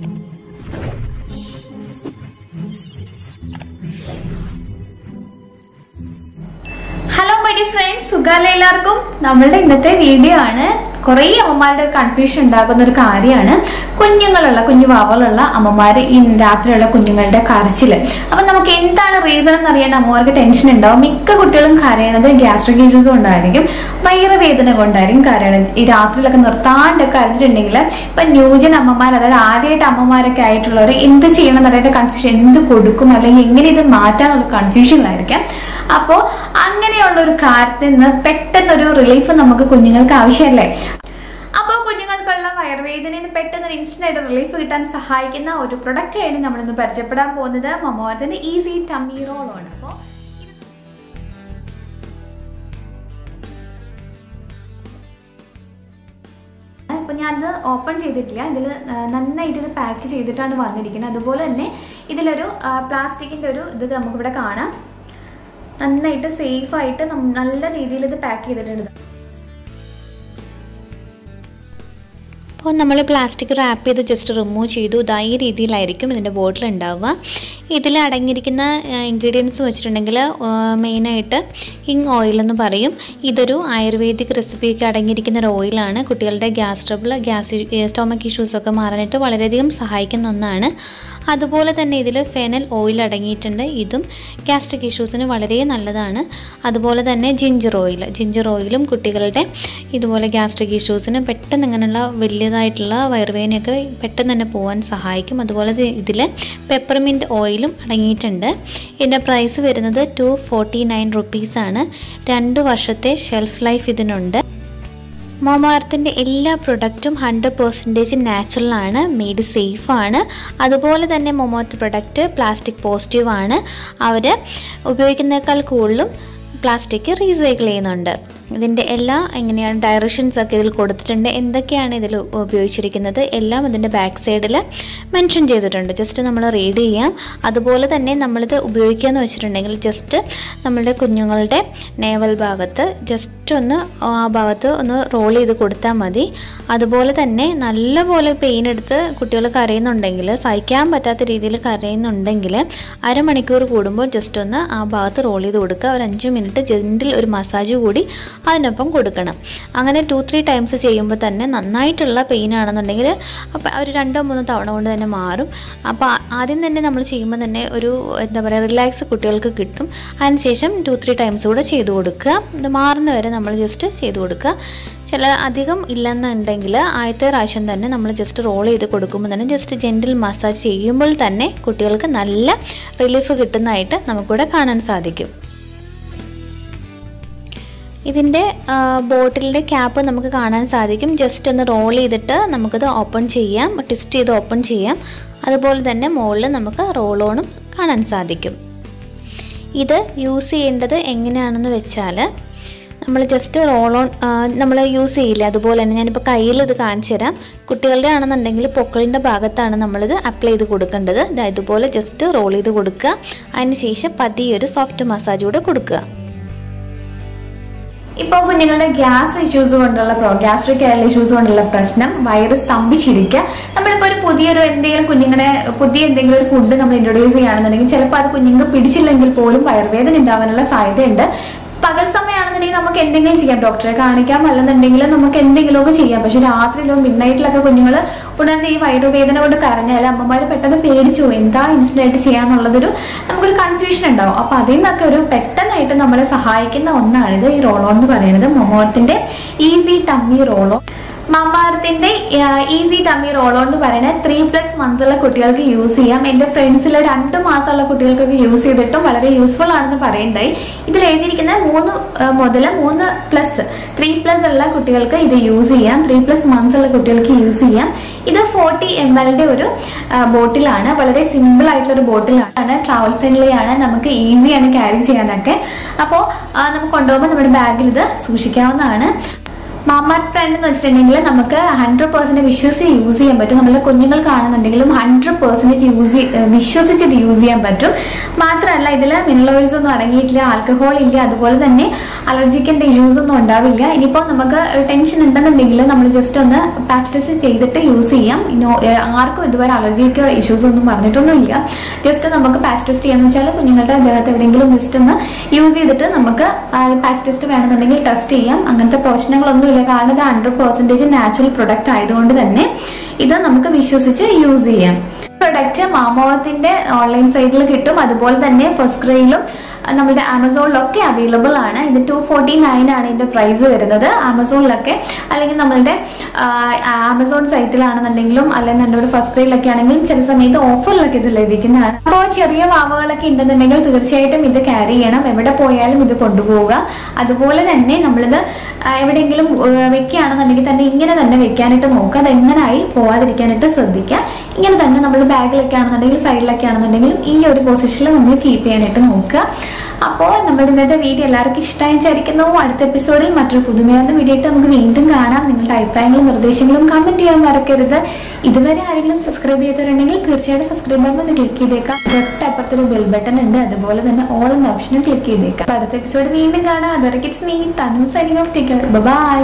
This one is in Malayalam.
Mm-hmm. ഫ്രണ്ട്സ് എല്ലാവർക്കും നമ്മളുടെ ഇന്നത്തെ വീഡിയോ ആണ്. കുറേ അമ്മമാരുടെ കൺഫ്യൂഷൻ ഉണ്ടാകുന്ന ഒരു കാര്യമാണ്. കുഞ്ഞുങ്ങളുള്ള കുഞ്ഞു വാവകളുള്ള അമ്മമാര് ഈ രാത്രിയുള്ള കുഞ്ഞുങ്ങളുടെ കരച്ചിൽ അപ്പൊ നമുക്ക് എന്താണ് റീസൺ എന്ന് അറിയാൻ അമ്മമാർക്ക് ടെൻഷൻ ഉണ്ടാവും. മിക്ക കുട്ടികളും കരയണത് ഗ്യാസ്ട്രിക് ഇഷ്യൂസ് കൊണ്ടായിരിക്കും വയറുവേദന കൊണ്ടായിരിക്കും കരയണത്. ഈ രാത്രിയിലൊക്കെ നിർത്താണ്ടൊക്കെ കരഞ്ഞിട്ടുണ്ടെങ്കിൽ ഇപ്പൊ ന്യൂജൻ അമ്മമാർ അതായത് ആദ്യമായിട്ട് അമ്മമാരൊക്കെ ആയിട്ടുള്ളവർ എന്ത് ചെയ്യണം എന്നറിയാത്ത കൺഫ്യൂഷൻ എന്ത് കൊടുക്കും അല്ലെങ്കിൽ എങ്ങനെ ഇത് മാറ്റാന്നുള്ള കൺഫ്യൂഷനിലായിരിക്കാം അപ്പോ അങ്ങനെയുള്ള ഒരു കാര്യത്തിൽ നിന്ന് പെട്ടെന്ന് ഒരു റിലീഫ് നമുക്ക് കുഞ്ഞുങ്ങൾക്ക് ആവശ്യമല്ലേ? അപ്പോൾ കുഞ്ഞുങ്ങൾക്കുള്ള വയർവേദന പെട്ടെന്ന് ഒരു ഇൻസ്റ്റന്റ് ആയിട്ട് റിലീഫ് കിട്ടാൻ സഹായിക്കുന്ന ഒരു പ്രൊഡക്റ്റ് ആണ് നമ്മളിന്ന് പരിചയപ്പെടാൻ പോകുന്നത്. മൊമോർത്തിന്റെ ഈസി ടമ്മി റോൾ ആണ്. അപ്പോൾ അപ്പൊ ഞാനത് ഓപ്പൺ ചെയ്തിട്ടില്ല. ഇതിൽ നന്നായിട്ട് ഇത് പാക്ക് ചെയ്തിട്ടാണ് വന്നിരിക്കുന്നത്. അതുപോലെ തന്നെ ഇതിലൊരു പ്ലാസ്റ്റിക്കിന്റെ ഒരു ഇത് നമുക്കിവിടെ കാണാം. നന്നായിട്ട് സേഫ് ആയിട്ട് നല്ല രീതിയിൽ ഇത് പാക്ക് ചെയ്തിട്ടുണ്ട്. അപ്പോൾ നമ്മൾ പ്ലാസ്റ്റിക് റാപ്പ് ചെയ്ത് ജസ്റ്റ് റിമൂവ് ചെയ്തു. ഇതാ ഈ രീതിയിലായിരിക്കും ഇതിന്റെ ബോട്ടിൽ ഉണ്ടാവുക. ഇതിൽ അടങ്ങിയിരിക്കുന്ന ഇൻഗ്രീഡിയൻസ് വെച്ചിട്ടുണ്ടെങ്കിൽ മെയിനായിട്ട് ഇങ് ഓയിൽ എന്ന് പറയും. ഇതൊരു ആയുർവേദിക് റെസിപ്പിയൊക്കെ അടങ്ങിയിരിക്കുന്ന ഒരു ഓയിലാണ് കുട്ടികളുടെ ഗ്യാസ് ട്രബിൾ ഗ്യാസ് സ്റ്റൊമക്ക് ഇഷ്യൂസൊക്കെ മാറാനായിട്ട് വളരെയധികം സഹായിക്കുന്ന ഒന്നാണ്. അതുപോലെ തന്നെ ഇതിൽ ഫെനൽ ഓയിൽ അടങ്ങിയിട്ടുണ്ട്. ഇതും ഗ്യാസ്ട്രിക് ഇഷ്യൂസിന് വളരെ നല്ലതാണ്. അതുപോലെ തന്നെ ജിഞ്ചർ ഓയിൽ ജിഞ്ചർ ഓയിലും കുട്ടികളുടെ ഇതുപോലെ ഗ്യാസ്ട്രിക് ഇഷ്യൂസിന് പെട്ടെന്ന് ഇങ്ങനെയുള്ള വലിയതായിട്ടുള്ള വയറുവേദനയൊക്കെ പെട്ടെന്ന് തന്നെ പോകാൻ സഹായിക്കും. അതുപോലെ ഇതിൽ പെപ്പർമിന്റ് ഓയിലും അടങ്ങിയിട്ടുണ്ട്. ഇതിന്റെ പ്രൈസ് വരുന്നത് ടു ഫോർട്ടി നയൻ റുപ്പീസാണ് രണ്ട് വർഷത്തെ ഷെൽഫ് ലൈഫ് ഇതിനുണ്ട്. മോമാർത്തിന്റെ എല്ലാ പ്രൊഡക്റ്റും ഹൺഡ്രഡ് പെർസെന്റേജ് നാച്ചുറലാണ് മെയ്ഡ് സേഫാണ് അതുപോലെ തന്നെ മൊമോത്ത് പ്രൊഡക്റ്റ് പ്ലാസ്റ്റിക് പോസിറ്റീവാണ് അവർ ഉപയോഗിക്കുന്നേക്കാൾ കൂടുതലും പ്ലാസ്റ്റിക് റീസൈക്കിൾ ചെയ്യുന്നുണ്ട്. ഇതിന്റെ എല്ലാ എങ്ങനെയാണ് ഡയറക്ഷൻസ് ഒക്കെ ഇതിൽ കൊടുത്തിട്ടുണ്ട് എന്തൊക്കെയാണ് ഇതിൽ ഉപയോഗിച്ചിരിക്കുന്നത് എല്ലാം ഇതിന്റെ ബാക്ക് സൈഡിൽ മെൻഷൻ ചെയ്തിട്ടുണ്ട്. ജസ്റ്റ് നമ്മൾ റീഡ് ചെയ്യാം. അതുപോലെ തന്നെ നമ്മളിത് ഉപയോഗിക്കുക എന്ന് വെച്ചിട്ടുണ്ടെങ്കിൽ ജസ്റ്റ് നമ്മളുടെ കുഞ്ഞുങ്ങളുടെ നേവൽ ഭാഗത്ത് ജസ്റ്റ് ഒന്ന് ആ ഭാഗത്ത് ഒന്ന് റോൾ ചെയ്ത് കൊടുത്താൽ മതി. അതുപോലെ തന്നെ നല്ലപോലെ പെയിൻ എടുത്ത് കുട്ടികൾ കരയുന്നുണ്ടെങ്കിൽ സഹിക്കാൻ പറ്റാത്ത രീതിയിൽ കരയുന്നുണ്ടെങ്കിൽ അരമണിക്കൂർ കൂടുമ്പോൾ ജസ്റ്റ് ഒന്ന് ആ ഭാഗത്ത് റോൾ ചെയ്ത് കൊടുക്കുക. ഒരു അഞ്ച് മിനിറ്റ് ജെന്റിൽ ഒരു മസാജ് കൂടി അതിനൊപ്പം കൊടുക്കണം. അങ്ങനെ ടു ത്രീ ടൈംസ് ചെയ്യുമ്പോൾ തന്നെ നന്നായിട്ടുള്ള പെയിൻ ആണെന്നുണ്ടെങ്കിൽ അപ്പോൾ ഒരു രണ്ടോ മൂന്നോ തവണ കൊണ്ട് തന്നെ മാറും. അപ്പോൾ ആദ്യം തന്നെ നമ്മൾ ചെയ്യുമ്പോൾ തന്നെ ഒരു എന്താ പറയുക റിലാക്സ് കുട്ടികൾക്ക് കിട്ടും. അതിനുശേഷം ടു ത്രീ ടൈംസ് കൂടെ ചെയ്ത് കൊടുക്കുക. ഇത് മാറുന്ന വരെ നമ്മൾ ജസ്റ്റ് ചെയ്ത് കൊടുക്കുക. ചില അധികം ഇല്ലെന്നുണ്ടെങ്കിൽ ആദ്യത്തെ പ്രാവശ്യം തന്നെ നമ്മൾ ജസ്റ്റ് റോൾ ചെയ്ത് കൊടുക്കുമ്പോൾ തന്നെ ജസ്റ്റ് ജെന്റിൽ മസാജ് ചെയ്യുമ്പോൾ തന്നെ കുട്ടികൾക്ക് നല്ല റിലീഫ് കിട്ടുന്നതായിട്ട് നമുക്കിവിടെ കാണാൻ സാധിക്കും. ഇതിന്റെ ബോട്ടിലിന്റെ ക്യാപ്പ് നമുക്ക് കാണാൻ സാധിക്കും. ജസ്റ്റ് ഒന്ന് റോൾ ചെയ്തിട്ട് നമുക്കിത് ഓപ്പൺ ചെയ്യാം. ട്വിസ്റ്റ് ചെയ്ത് ഓപ്പൺ ചെയ്യാം. അതുപോലെ തന്നെ മുകളിൽ നമുക്ക് റോൾ ഓണും കാണാൻ സാധിക്കും. ഇത് യൂസ് ചെയ്യേണ്ടത് എങ്ങനെയാണെന്ന് വെച്ചാൽ നമ്മൾ ജസ്റ്റ് റോൾ ഓൺ നമ്മൾ യൂസ് ചെയ്യില്ല? അതുപോലെ തന്നെ ഞാനിപ്പോൾ കയ്യിൽ ഇത് കാണിച്ചു തരാം. കുട്ടികളുടെ ആണെന്നുണ്ടെങ്കിൽ പൊക്കളിന്റെ ഭാഗത്താണ് നമ്മളിത് അപ്ലൈ ചെയ്ത് കൊടുക്കേണ്ടത്. ഇതുപോലെ ജസ്റ്റ് റോൾ ചെയ്ത് കൊടുക്കുക. അതിന് ശേഷം പതിയൊരു സോഫ്റ്റ് മസാജ് കൂടെ കൊടുക്കുക. ഇപ്പൊ കുഞ്ഞുങ്ങളുടെ ഗ്യാസ് ഇഷ്യൂസ് കൊണ്ടുള്ള ഗ്യാസ്ട്രിക് ആയിട്ടുള്ള ഇഷ്യൂസ് കൊണ്ടുള്ള പ്രശ്നം വയറ് സ്തംഭിച്ചിരിക്കുക നമ്മളിപ്പോ ഒരു പുതിയൊരു എന്തെങ്കിലും കുഞ്ഞുങ്ങളെ പുതിയ എന്തെങ്കിലും ഒരു ഫുഡ് നമ്മൾ ഇൻട്രൊഡ്യൂസ് ചെയ്യുകയാണെന്നുണ്ടെങ്കിൽ ചിലപ്പോൾ അത് കുഞ്ഞുങ്ങൾക്ക് പിടിച്ചില്ലെങ്കിൽ പോലും വയർവേദന ഉണ്ടാവാനുള്ള സാധ്യതയുണ്ട്. നമുക്ക് എന്തെങ്കിലും ചെയ്യാം. ഡോക്ടറെ കാണിക്കാം. അല്ലെന്നുണ്ടെങ്കിൽ നമുക്ക് എന്തെങ്കിലുമൊക്കെ ചെയ്യാം. പക്ഷെ രാത്രിയിലോ മിഡ് നൈറ്റിലൊക്കെ കുഞ്ഞുങ്ങൾ ഉടനെ ഈ വയറുവേദന കൊണ്ട് കരഞ്ഞാൽ അമ്മമാർ പെട്ടെന്ന് പേടിച്ചു. എന്താ ഇൻസ്റ്റന്റ് ആയിട്ട് ചെയ്യാന്നുള്ളതൊരു നമുക്കൊരു കൺഫ്യൂഷൻ ഉണ്ടാവും. അപ്പൊ അതിൽ നിന്നൊക്കെ ഒരു പെട്ടെന്നായിട്ട് നമ്മളെ സഹായിക്കുന്ന ഒന്നാണിത് ഈ റോളോ എന്ന് പറയുന്നത്. മൊമോത്തിന്റെ ഈസി ടമ്മി റോളോ മമാർത്തിന്റെ ഈസി ടമ്മി റോളോ എന്ന് പറയുന്നത് ത്രീ പ്ലസ് മന്ത്സ് ഉള്ള കുട്ടികൾക്ക് യൂസ് ചെയ്യാം. എന്റെ ഫ്രണ്ട്സിൽ രണ്ട് മാസമുള്ള കുട്ടികൾക്കൊക്കെ യൂസ് ചെയ്തിട്ടും വളരെ യൂസ്ഫുൾ ആണെന്ന് പറയുണ്ടായി ഇതിൽ എഴുതിയിരിക്കുന്ന മൂന്ന് മുതൽ മൂന്ന് പ്ലസ് ത്രീ പ്ലസ് ഉള്ള കുട്ടികൾക്ക് ഇത് യൂസ് ചെയ്യാം. ത്രീ പ്ലസ് മന്ത്സ് ഉള്ള കുട്ടികൾക്ക് യൂസ് ചെയ്യാം. ഇത് ഫോർട്ടി എം എല്ലിന്റെ ഒരു ബോട്ടിലാണ്. വളരെ സിമ്പിൾ ആയിട്ടുള്ള ഒരു ബോട്ടിലാണ്. ട്രാവൽ ഫ്രണ്ട്ലി ആണ്. നമുക്ക് ഈസിയാണ് ക്യാരി ചെയ്യാനൊക്കെ. അപ്പോൾ നമുക്ക് കൊണ്ടുപോകുമ്പോൾ നമ്മുടെ ബാഗിൽ ഇത് സൂക്ഷിക്കാവുന്നതാണ്. മാമാർട്ട് ബ്രാൻഡ് എന്ന് വെച്ചിട്ടുണ്ടെങ്കിൽ നമുക്ക് ഹൺഡ്രഡ് പെർസെന്റ് വിശ്വസിച്ച് യൂസ് ചെയ്യാൻ പറ്റും. നമ്മുടെ കുഞ്ഞുങ്ങൾ കാണുന്നുണ്ടെങ്കിലും ഹൺഡ്രഡ് പെർസെന്റ് യൂസ് വിശ്വസിച്ചിട്ട് യൂസ് ചെയ്യാൻ പറ്റും. മാത്രമല്ല ഇതിൽ മിനറൽ ഓയിൽസ് ഒന്നും അടങ്ങിയിട്ടില്ല ആൽക്കഹോൾ ഇല്ല അതുപോലെ തന്നെ അലർജിക്കിന്റെ ഇഷ്യൂസ് ഒന്നും ഉണ്ടാവില്ല. ഇനിയിപ്പോൾ നമുക്ക് ടെൻഷൻ ഉണ്ടെന്നുണ്ടെങ്കിൽ നമ്മൾ ജസ്റ്റ് ഒന്ന് പാച്ച് ടെസ്റ്റ് ചെയ്തിട്ട് യൂസ് ചെയ്യാം. ആർക്കും ഇതുവരെ അലർജിക്ക് ഇഷ്യൂസ് ഒന്നും പറഞ്ഞിട്ടൊന്നുമില്ല ജസ്റ്റ് നമുക്ക് പാച്ച് ടെസ്റ്റ് ചെയ്യാന്ന് വെച്ചാൽ കുഞ്ഞുങ്ങളുടെ ദേഹത്ത് എവിടെയെങ്കിലും ജസ്റ്റ് ഒന്ന് യൂസ് ചെയ്തിട്ട് നമുക്ക് പാച്ച് ടെസ്റ്റ് വേണമെന്നുണ്ടെങ്കിൽ ടെസ്റ്റ് ചെയ്യാം. അങ്ങനത്തെ പ്രശ്നങ്ങളൊന്നും ഇല്ല കാരണം ഇത് ഹൺഡ്രഡ് പെർസെന്റേജ് നാച്ചുറൽ പ്രൊഡക്റ്റ് ആയതുകൊണ്ട് തന്നെ ഇത് നമുക്ക് വിശ്വസിച്ച് യൂസ് ചെയ്യാം. പ്രൊഡക്റ്റ് മാമോത്തിന്റെ ഓൺലൈൻ സൈറ്റിൽ കിട്ടും. അതുപോലെ തന്നെ ഫസ്റ്റ് ക്രൈയിലും നമ്മുടെ ആമസോണിലൊക്കെ അവൈലബിൾ ആണ്. ഇത് ടു ഫോർട്ടി നയൻ ആണ് ഇതിന്റെ പ്രൈസ് വരുന്നത്. ആമസോണിലൊക്കെ. അല്ലെങ്കിൽ നമ്മളുടെ ആമസോൺ സൈറ്റിലാണെന്നുണ്ടെങ്കിലും അല്ലെങ്കിൽ നമ്മുടെ ഫസ്റ്റ് ക്രൈയിലൊക്കെ ആണെങ്കിലും ചില സമയത്ത് ഓഫറിലൊക്കെ ഇത് ലഭിക്കുന്നതാണ്. അപ്പോൾ ചെറിയ വാവകളൊക്കെ ഉണ്ടെന്നുണ്ടെങ്കിൽ തീർച്ചയായിട്ടും ഇത് ക്യാരി ചെയ്യണം. എവിടെ പോയാലും ഇത് കൊണ്ടുപോവുക. അതുപോലെ തന്നെ നമ്മളിത് എവിടെയെങ്കിലും വെക്കുകയാണെന്നുണ്ടെങ്കിൽ തന്നെ ഇങ്ങനെ തന്നെ വെക്കാനായിട്ട് നോക്കുക. അത് എങ്ങനായി പോവാതിരിക്കാനായിട്ട് ശ്രദ്ധിക്കുക. ഇങ്ങനെ തന്നെ നമ്മൾ ബാഗിലൊക്കെ ആണെന്നുണ്ടെങ്കിൽ സൈഡിലൊക്കെ ആണെന്നുണ്ടെങ്കിലും ഈ ഒരു പൊസിഷനിൽ നമ്മൾ കീപ്പ് ചെയ്യാനായിട്ട് നോക്കുക. അപ്പോൾ നമ്മുടെ ഇന്നത്തെ വീഡിയോ എല്ലാവർക്കും ഇഷ്ടമായി വിചാരിക്കുന്നു. അടുത്ത എപ്പിസോഡിൽ മറ്റൊരു പുതുമയാർന്ന വീഡിയോ ആയിട്ട് നമുക്ക് വീണ്ടും കാണാം. നിങ്ങളുടെ അഭിപ്രായങ്ങളും നിർദ്ദേശങ്ങളും കമന്റ് ചെയ്യാൻ മറക്കരുത്. ഇതുവരെ ആരെങ്കിലും സബ്സ്ക്രൈബ് ചെയ്തിട്ടുണ്ടെങ്കിൽ തീർച്ചയായിട്ടും സബ്സ്ക്രൈബ് ബട്ടൺ ഒന്ന് ക്ലിക്ക് ചെയ്തേക്കാം. തൊട്ടപ്പുറത്തൊരു ബെൽ ബട്ടൺ ഉണ്ട്. അതുപോലെ തന്നെ ഓൾ എന്ന ഓപ്ഷനും ക്ലിക്ക് ചെയ്തേക്കാം. അടുത്ത എപ്പിസോഡ് വീണ്ടും കാണാം. അതർക്ക് it's me Tanu signing off take bye